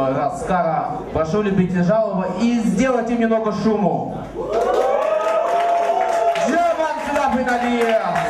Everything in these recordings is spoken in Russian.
очередной раз Скара. Прошу любить жалоба и сделайте немного шуму. Джаман сюда приходи!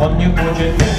on new project.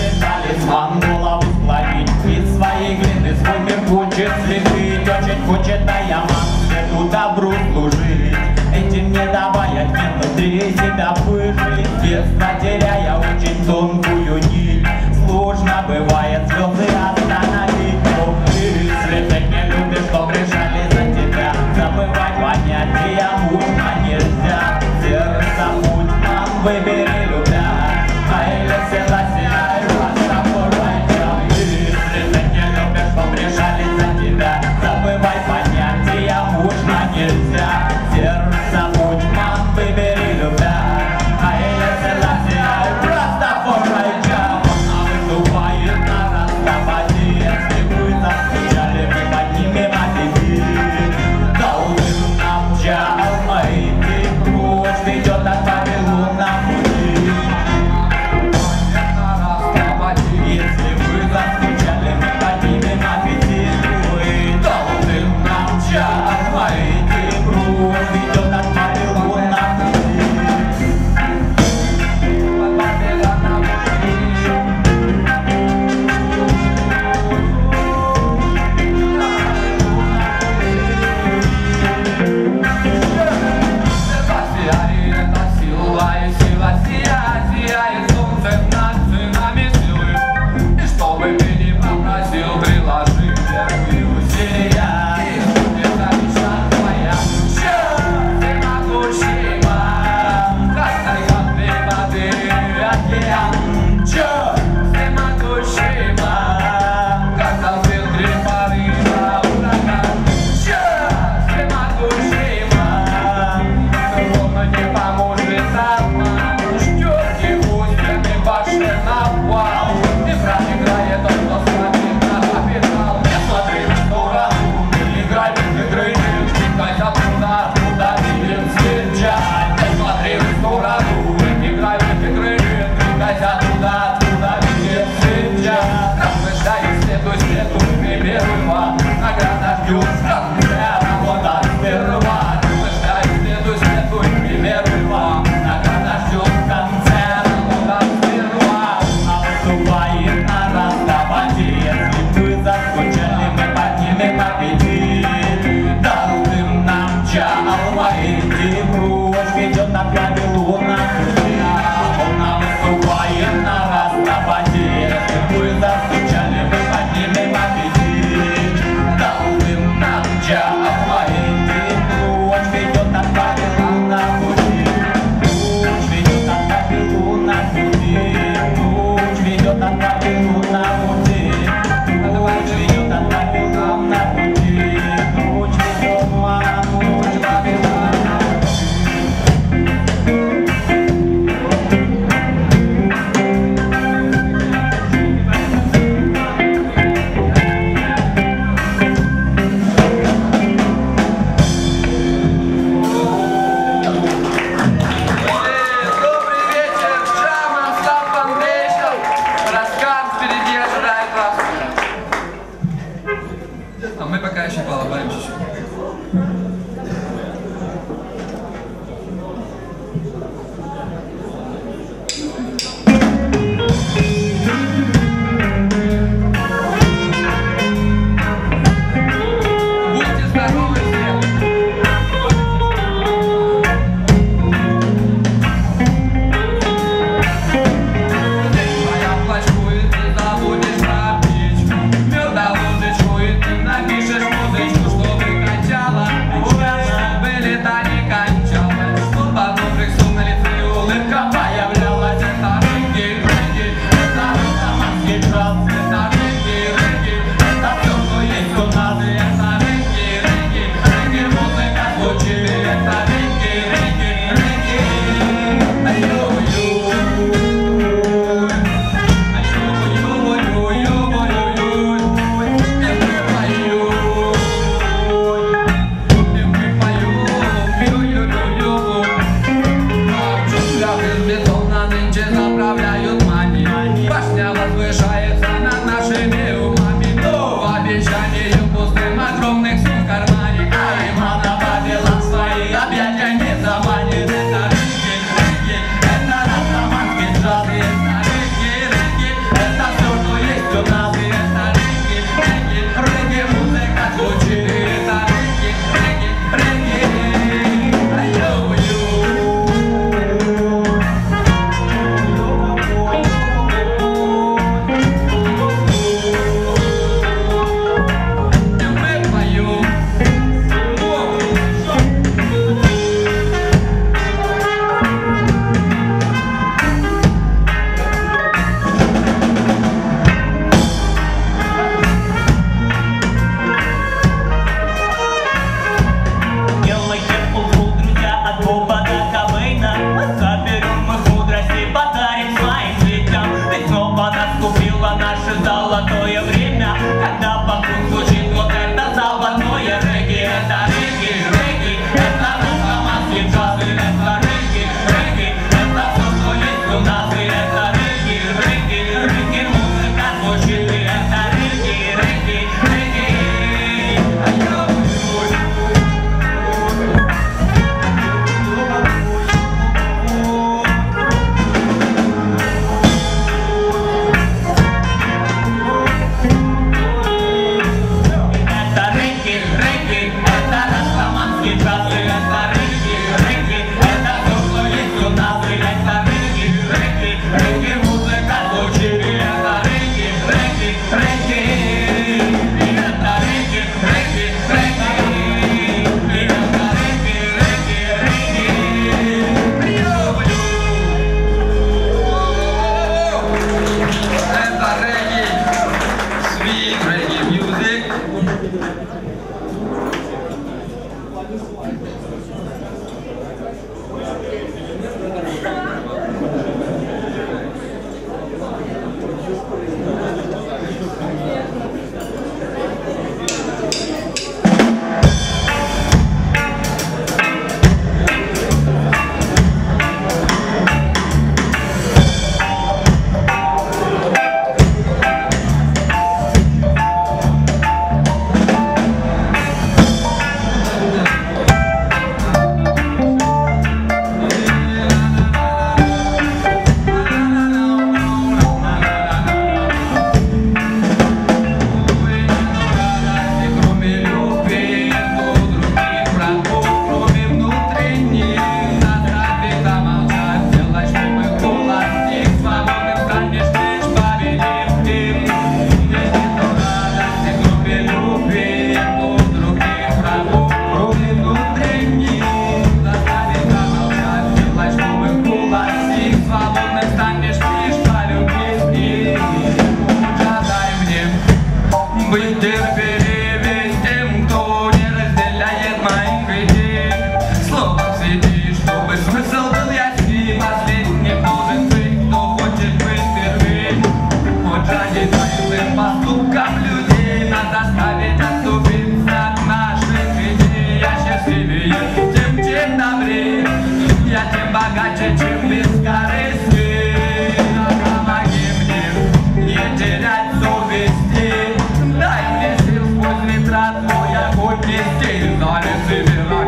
that ordinance is honestly realized.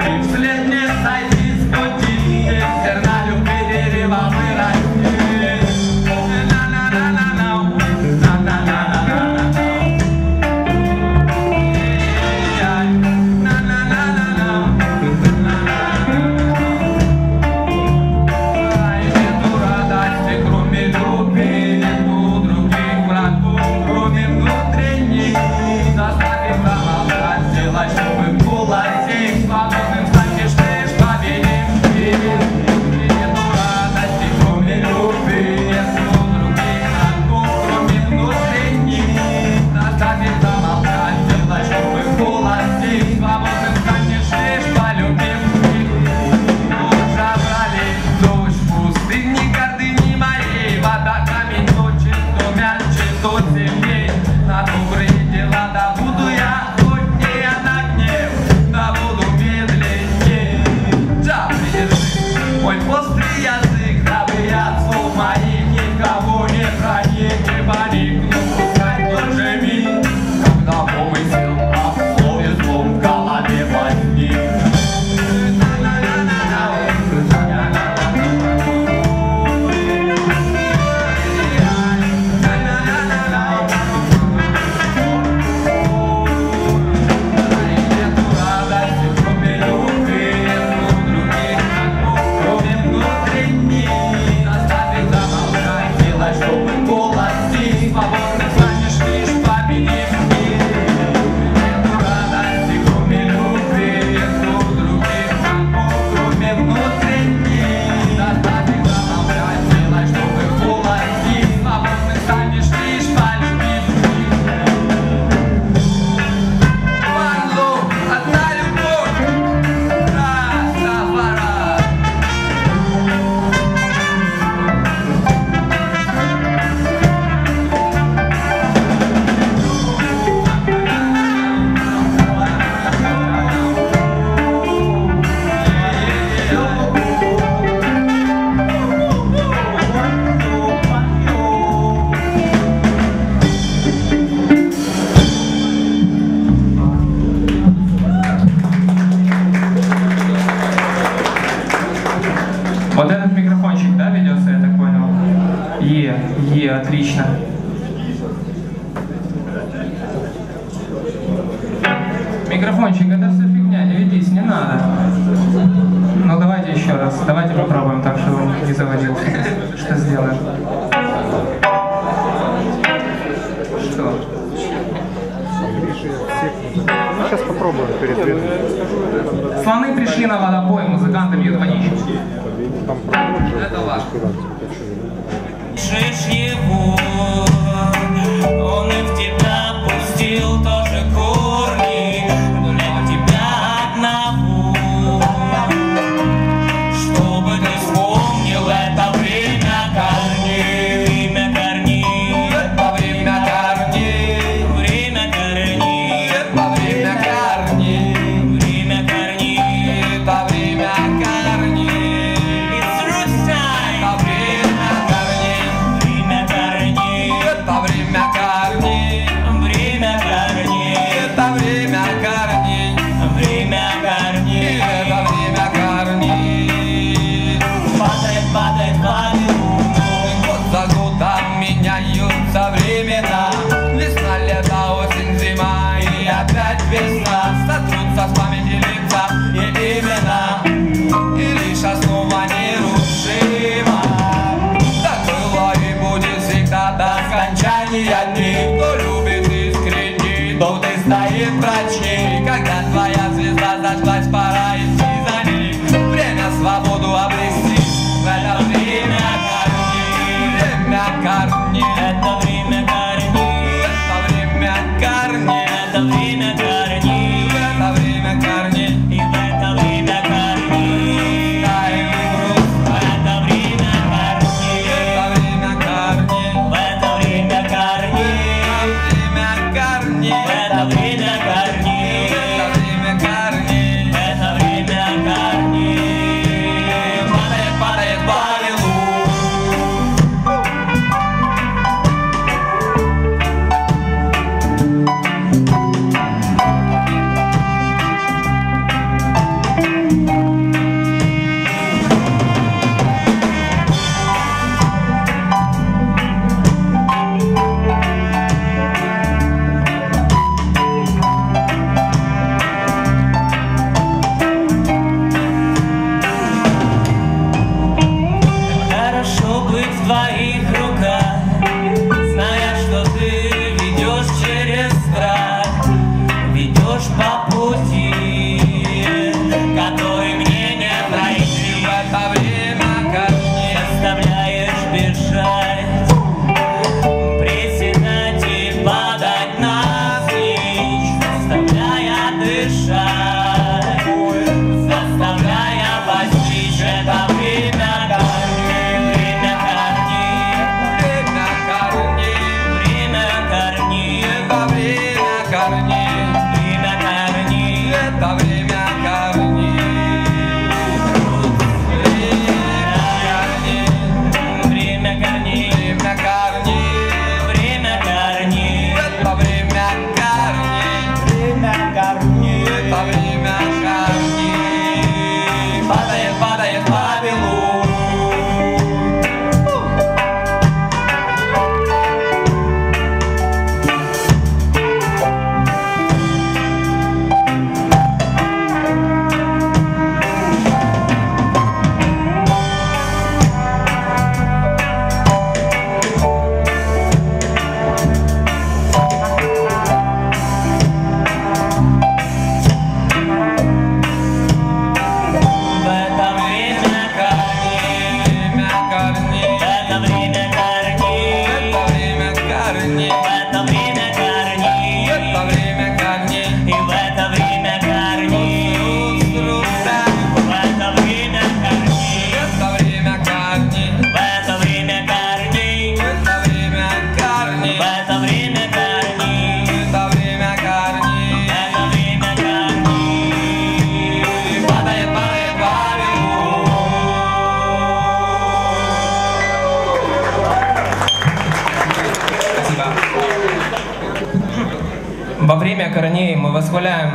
Академия Корней мы восхваляем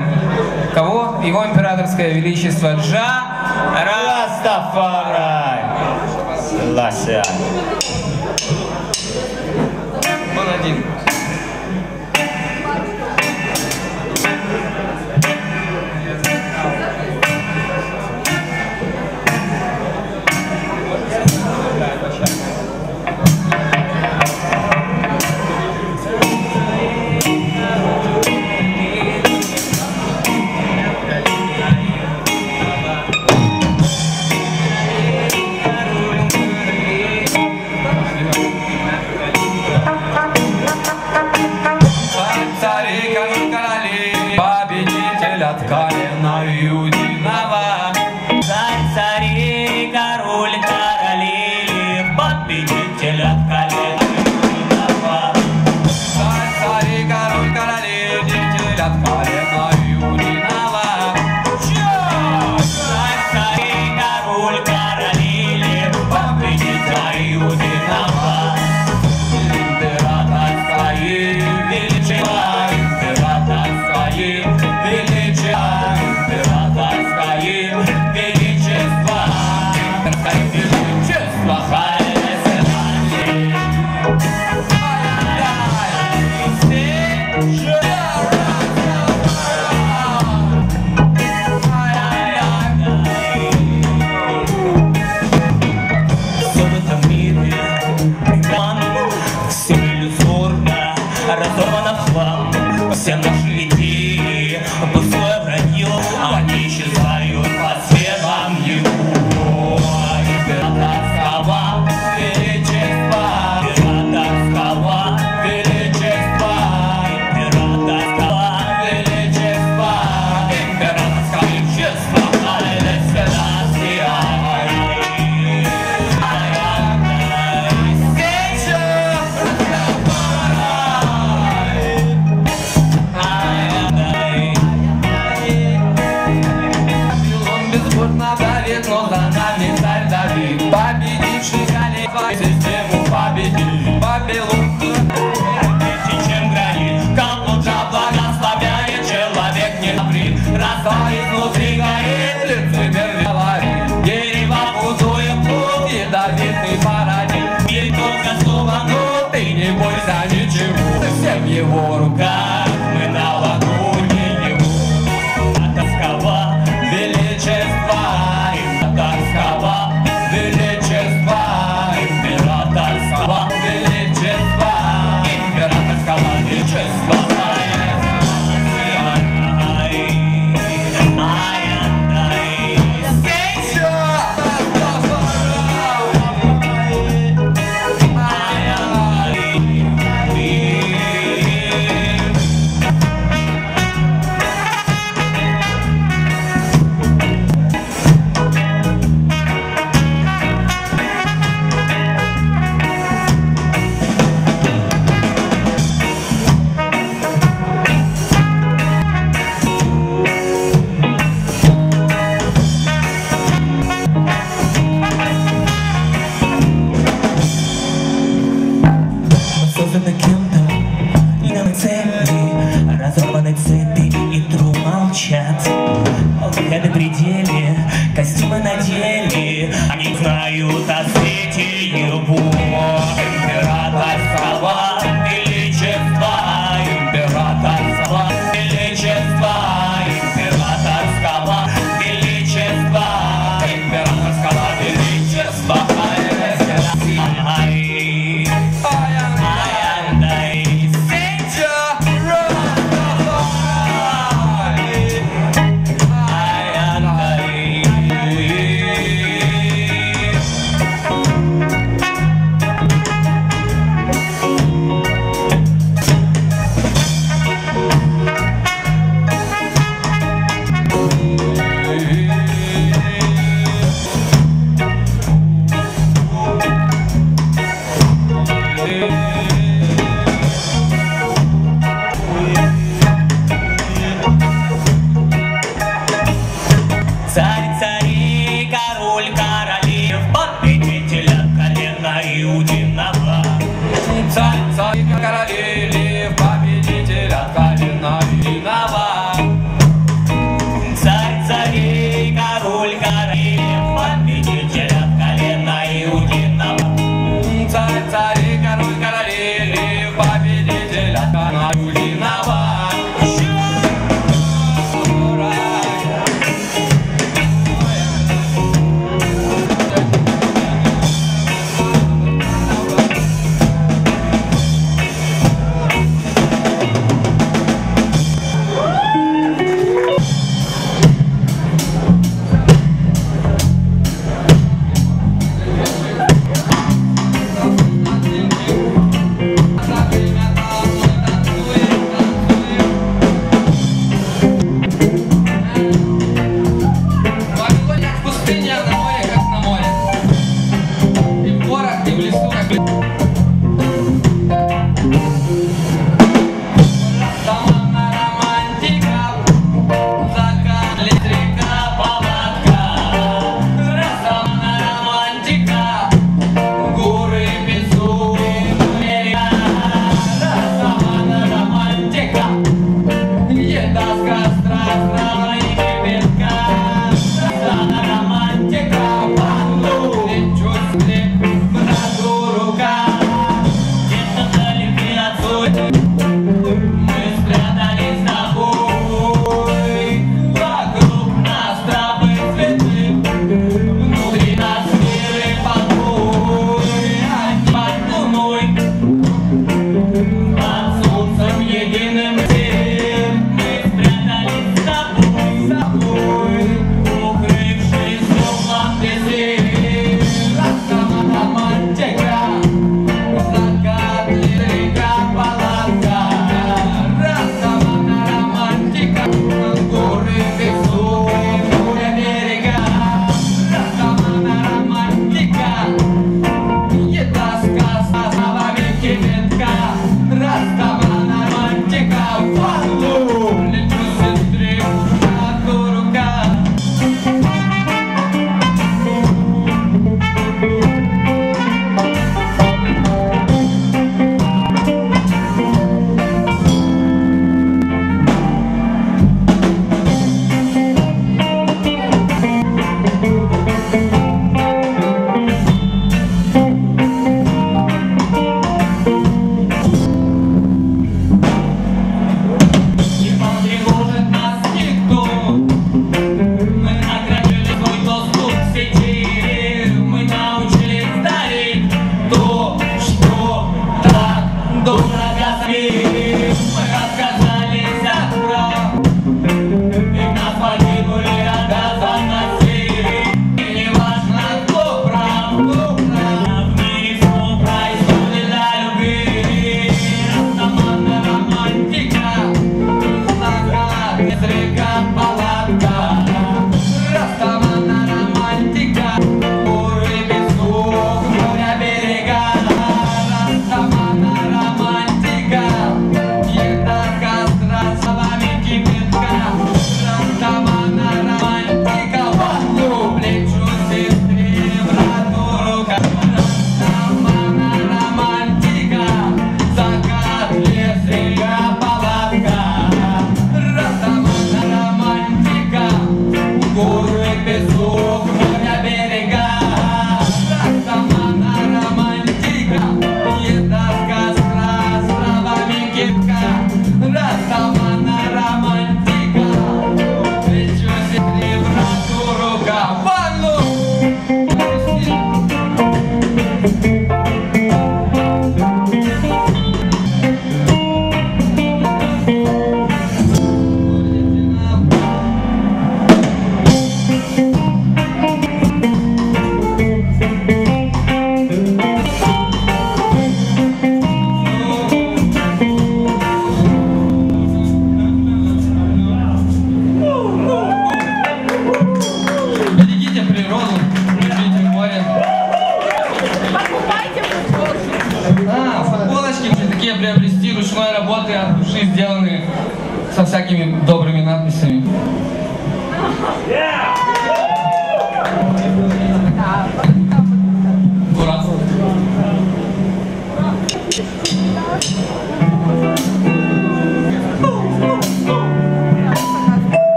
кого? Его императорское величество Джа Растафара. Лася.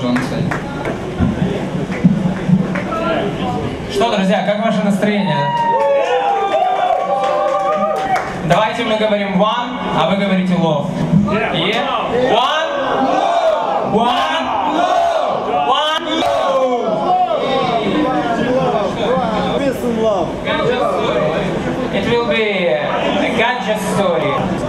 Джонсоне. Что, друзья, как ваше настроение? Давайте мы говорим one, а вы говорите love. И one, one. It will be a ganja story.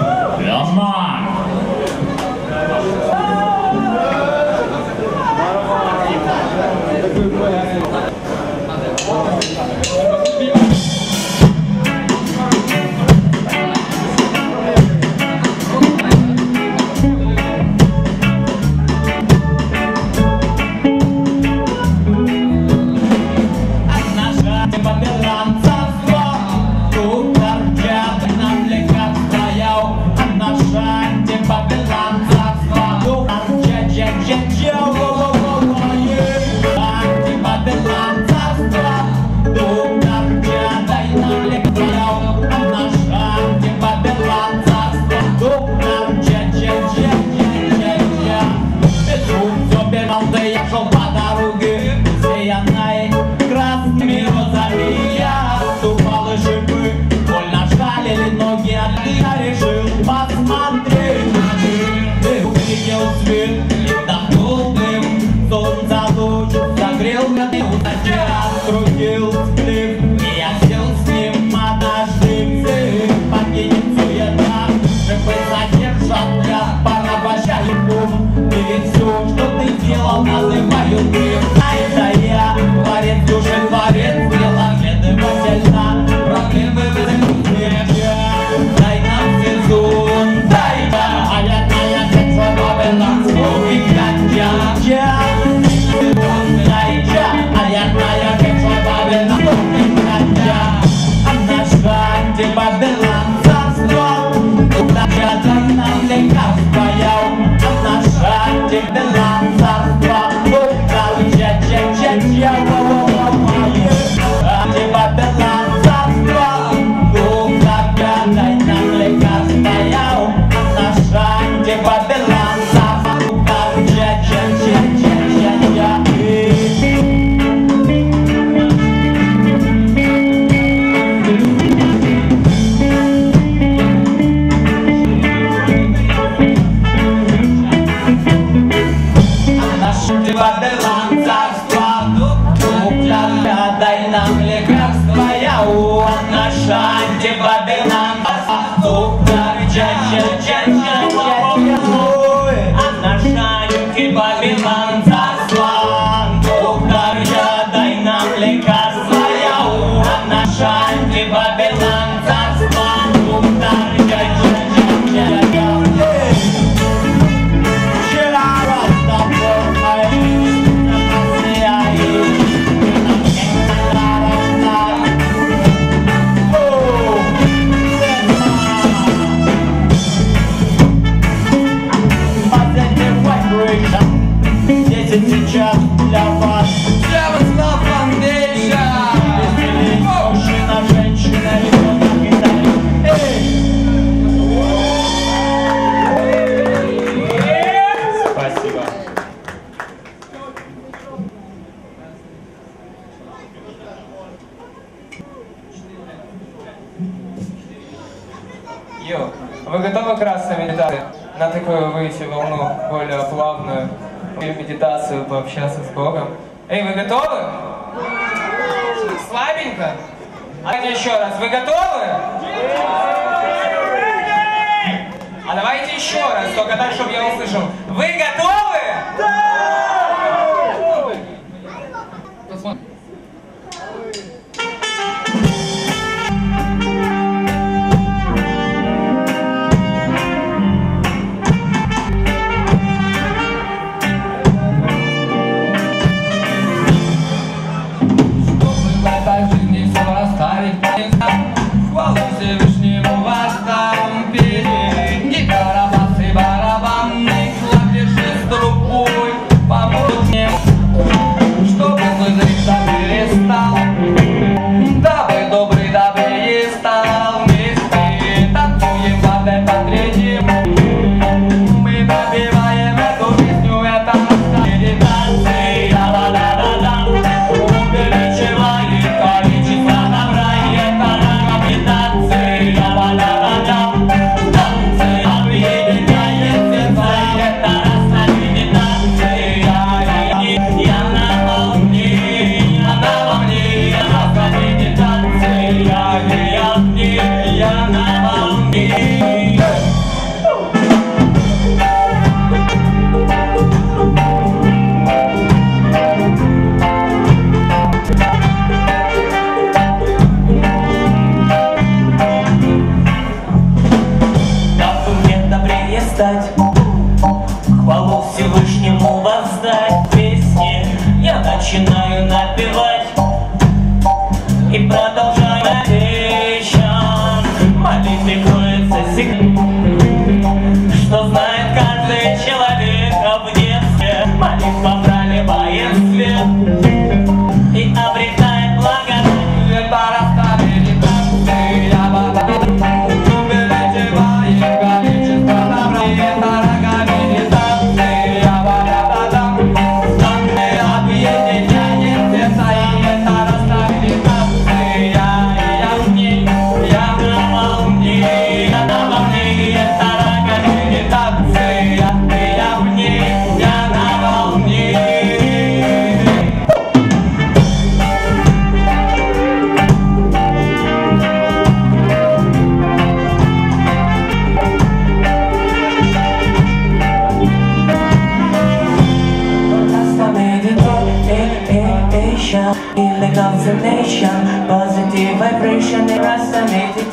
vibration Positive vibration, they resonate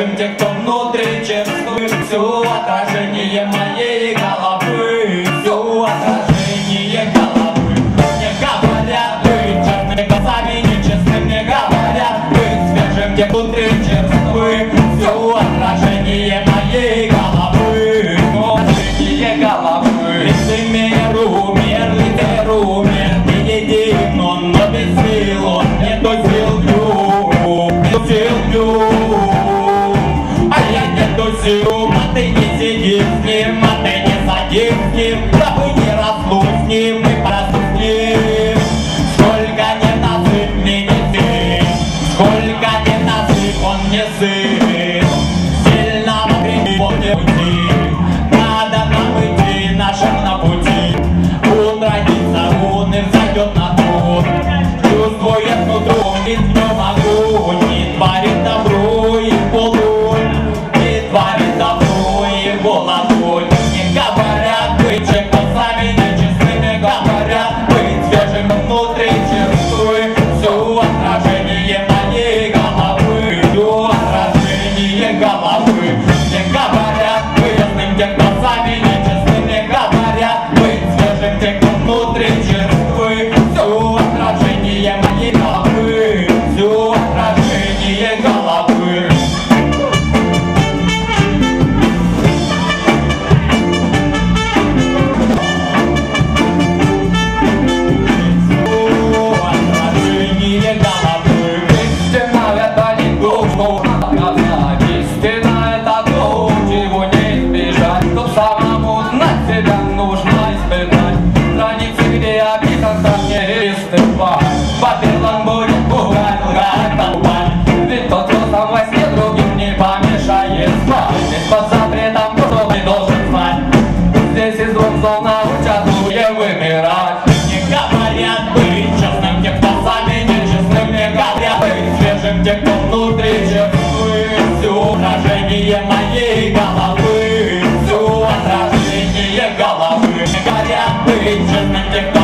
Скажем те, кто внутри, чем слышит все отражение моей головы. eu Please,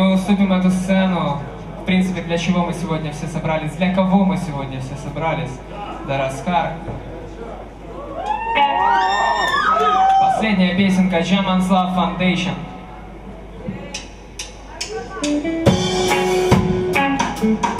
мы уступим эту сцену, в принципе, для чего мы сегодня все собрались, для кого мы сегодня все собрались. Дараскар. Последняя песенка Jaman's Love Foundation. Thank you.